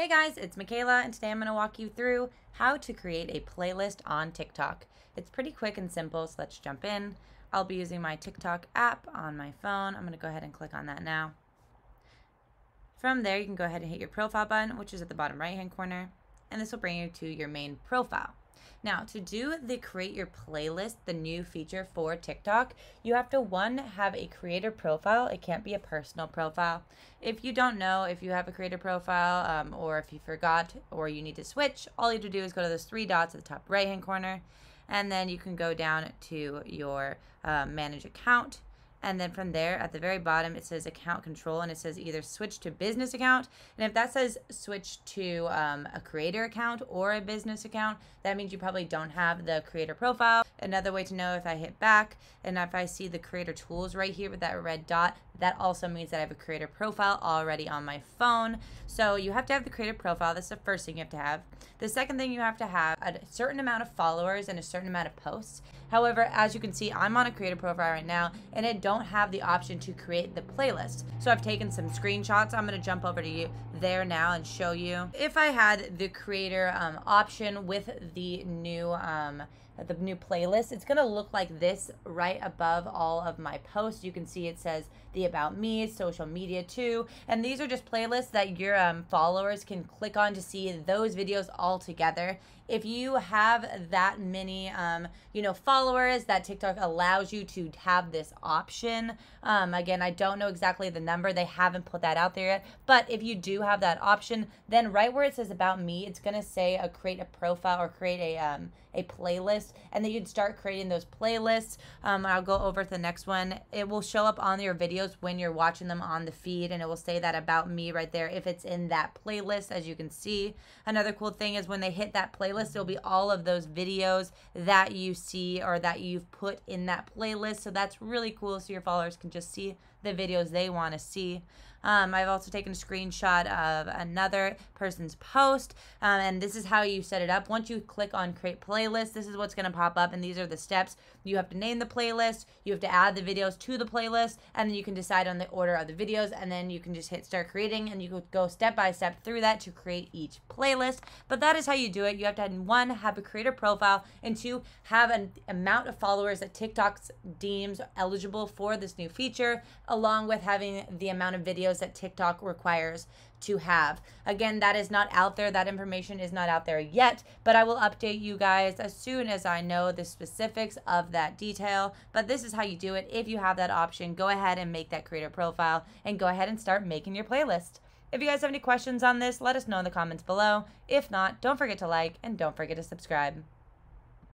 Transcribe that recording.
Hey guys, it's Michaela, and today I'm going to walk you through how to create a playlist on TikTok. It's pretty quick and simple, so let's jump in. I'll be using my TikTok app on my phone. I'm going to go ahead and click on that now. From there, you can go ahead and hit your profile button, which is at the bottom right hand corner, and this will bring you to your main profile. Now, to do the create your playlist, the new feature for TikTok, you have to one have a creator profile. It can't be a personal profile. If you don't know if you have a creator profile um, or if you forgot or you need to switch, all you have to do is go to those three dots at the top right hand corner and then you can go down to your uh, manage account and then from there at the very bottom it says account control and it says either switch to business account. And if that says switch to um, a creator account or a business account that means you probably don't have the creator profile. Another way to know if i hit back and if i see the creator tools right here with that red dot that also means that I have a creator profile already on my phone. So you have to have the creator profile. That's the first thing you have to have. The second thing you have to have a certain amount of followers and a certain amount of posts. However, as you can see, I'm on a creator profile right now and I don't have the option to create the playlist. So I've taken some screenshots. I'm going to jump over to you there now and show you. If I had the creator um, option with the new um, the new playlist, it's going to look like this right above all of my posts. You can see it says the About Me, social media too. And these are just playlists that your um, followers can click on to see those videos all together. If you have that many, um, you know, followers, that TikTok allows you to have this option. Um, again, I don't know exactly the number. They haven't put that out there yet. But if you do have that option, then right where it says About Me, it's going to say a create a profile or create a, um, a playlist. And then you'd start creating those playlists. Um, I'll go over to the next one. It will show up on your videos when you're watching them on the feed and it will say that about me right there if it's in that playlist as you can see. Another cool thing is when they hit that playlist it'll be all of those videos that you see or that you've put in that playlist so that's really cool so your followers can just see the videos they want to see. Um, I've also taken a screenshot of another person's post, um, and this is how you set it up. Once you click on create playlist, this is what's going to pop up, and these are the steps. You have to name the playlist, you have to add the videos to the playlist, and then you can decide on the order of the videos, and then you can just hit start creating, and you could go step by step through that to create each playlist. But that is how you do it. You have to, one, have a creator profile, and two, have an amount of followers that TikTok deems eligible for this new feature, along with having the amount of videos that TikTok requires to have. Again, that is not out there. That information is not out there yet, but I will update you guys as soon as I know the specifics of that detail. But this is how you do it. If you have that option, go ahead and make that creator profile and go ahead and start making your playlist. If you guys have any questions on this, let us know in the comments below. If not, don't forget to like and don't forget to subscribe.